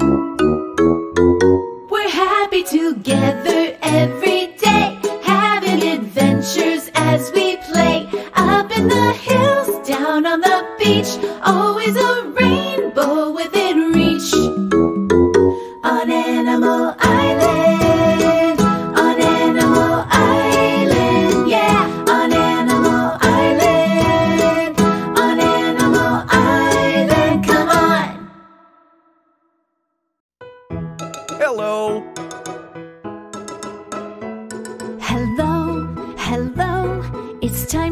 you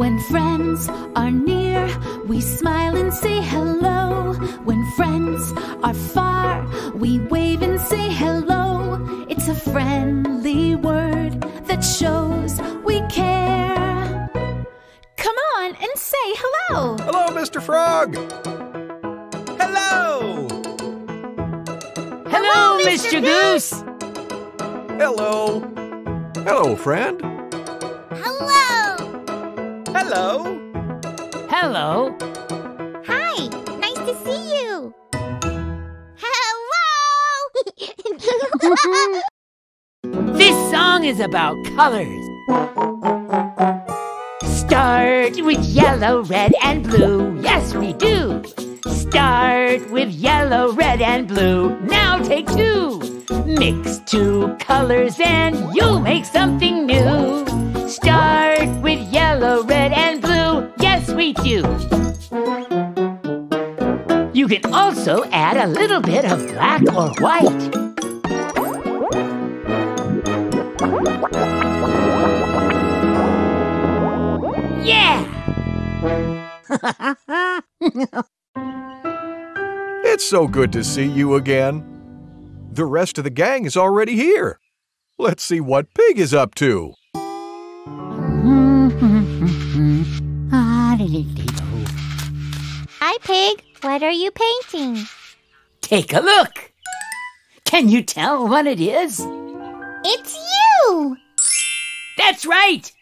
When friends are near, we smile and say hello. When friends are far, we wave and say hello. It's a friendly word that shows we care. Come on and say hello. Hello, Mr. Frog. Hello. Hello, Mr. Goose. Hello. Hello, friend. Hello. Hello. Hello. Hi. Nice to see you. Hello. This song is about colors. Start with yellow, red, and blue. Yes, we do. Start with yellow, red, and blue. Now take two. Mix two colors and you'll make something new. Do. You can also add a little bit of black or white. Yeah! It's so good to see you again. The rest of the gang is already here. Let's see what Pig is up to. Hmm. Hi, Pig. What are you painting? Take a look. Can you tell what it is? It's you. That's right.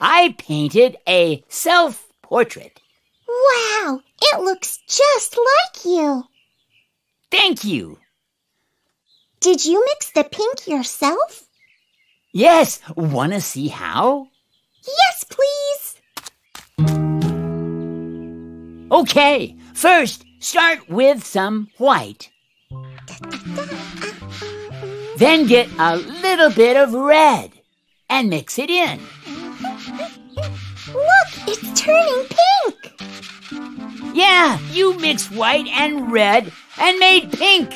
I painted a self portrait. Wow. It looks just like you. Thank you. Did you mix the pink yourself? Yes, wanna see how? Okay, first start with some white. Then get a little bit of red and mix it in. Look, it's turning pink. Yeah, you mixed white and red and made pink.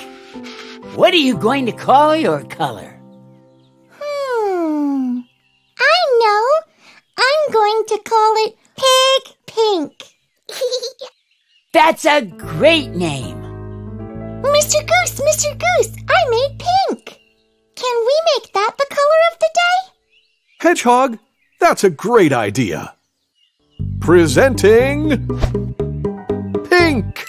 What are you going to call your color? Hmm. I know. I'm going to call it Pig Pink. That's a great name. Mr. Goose, Mr. Goose, I made pink. Can we make that the color of the day? Hedgehog, that's a great idea. Presenting Pink.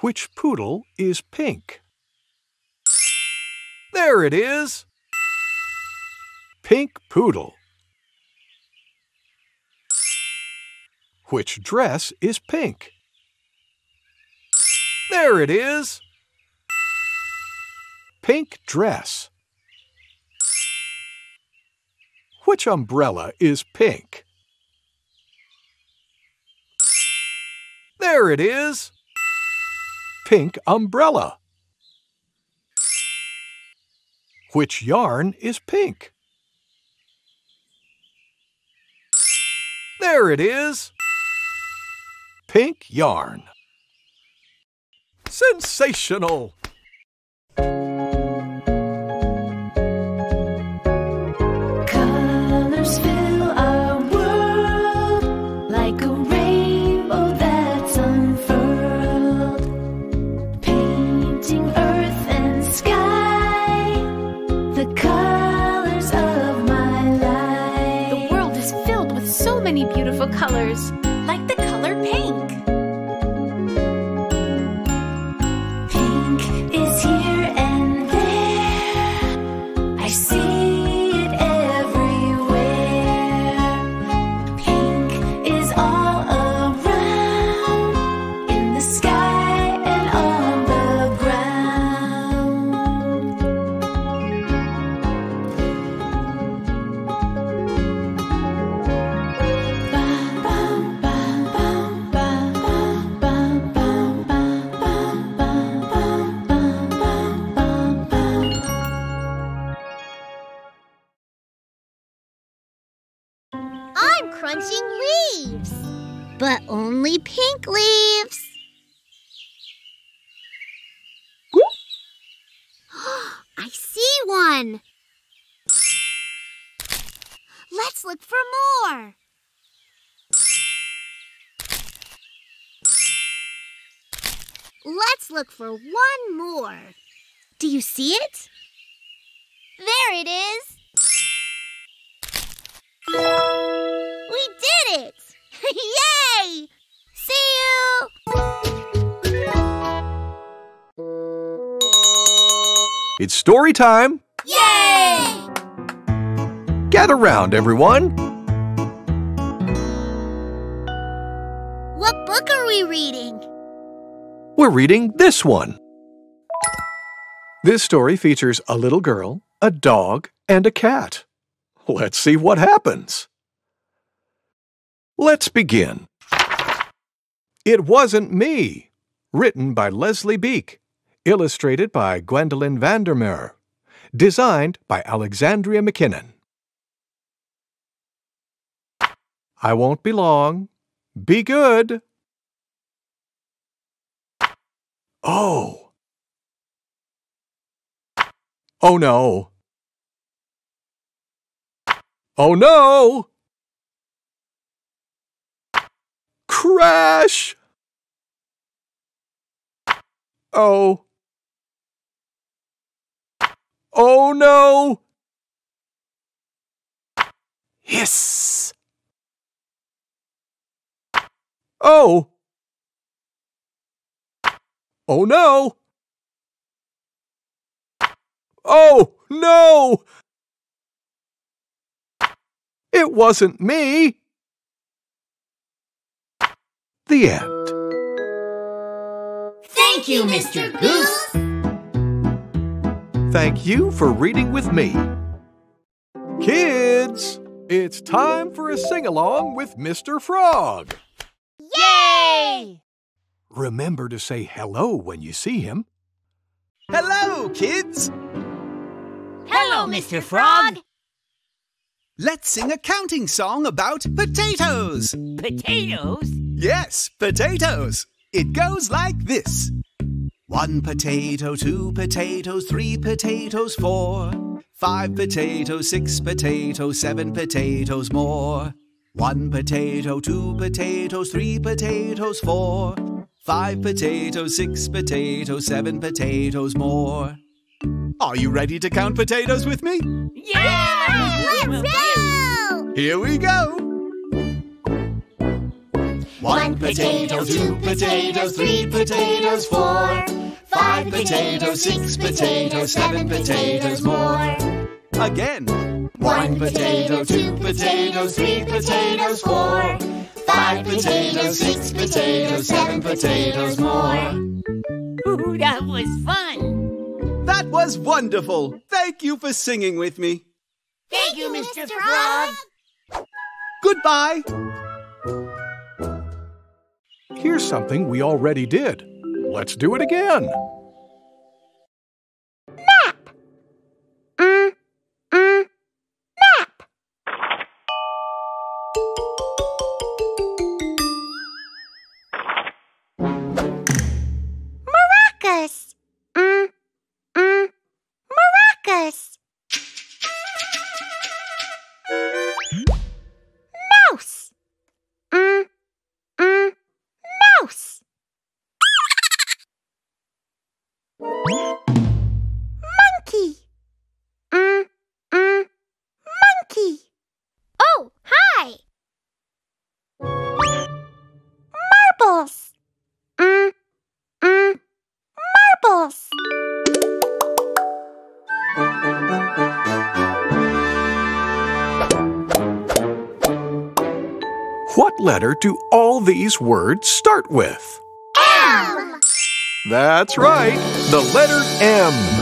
Which poodle is pink? There it is. Pink poodle. Which dress is pink? There it is. Pink dress. Which umbrella is pink? There it is. Pink umbrella. Which yarn is pink? There it is. Pink yarn. Sensational! I'm crunching leaves. But only pink leaves. I see one. Let's look for more. Let's look for one more. Do you see it? There it is. It's story time. Yay! Gather round, everyone. What book are we reading? We're reading this one. This story features a little girl, a dog, and a cat. Let's see what happens. Let's begin. It Wasn't Me, written by Leslie Beek, illustrated by Gwendolyn Vandermeer, designed by Alexandria McKinnon. I won't be long. Be good. Oh. Oh no. Oh no! Crash! Oh. Oh no! Hiss! Oh! Oh no! Oh no! It wasn't me! The end. Thank you, Mr. Goose. Thank you for reading with me. Kids, it's time for a sing along with Mr. Frog. Yay! Remember to say hello when you see him. Hello, kids! Hello, Mr. Frog. Let's sing a counting song about potatoes. Potatoes? Yes, potatoes. It goes like this One potato, two potatoes, three potatoes, four. Five potatoes, six potatoes, seven potatoes more. One potato, two potatoes, three potatoes, four. Five potatoes, six potatoes, seven potatoes more. Are you ready to count potatoes with me? Yeah! Let's go! Here we go. One potato, two potatoes, three potatoes, four. Five potatoes, six potatoes, seven potatoes more. Again. One potato, two potatoes, three potatoes, four. Five potatoes, six potatoes, seven potatoes more. Ooh, that was fun. That was wonderful. Thank you for singing with me. Thank you, Mr. Frog. Goodbye. Here's something we already did. Let's do it again. What letter do all these words start with? M! That's right, the letter M.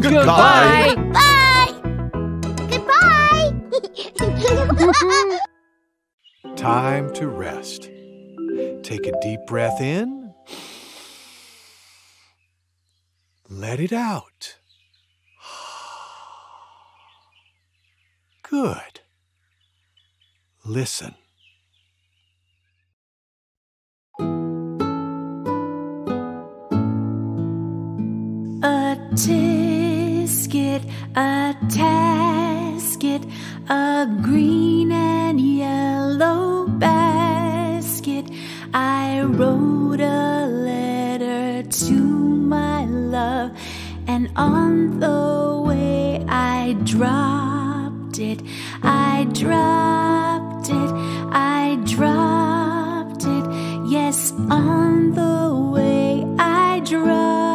Goodbye. Bye. Goodbye. Time to rest. Take a deep breath in. Let it out. Good. Listen. A tisket, a tasket, a green and yellow basket. I wrote a letter to my love, and on the way I dropped it. I dropped it. I dropped it. Yes, on the way I dropped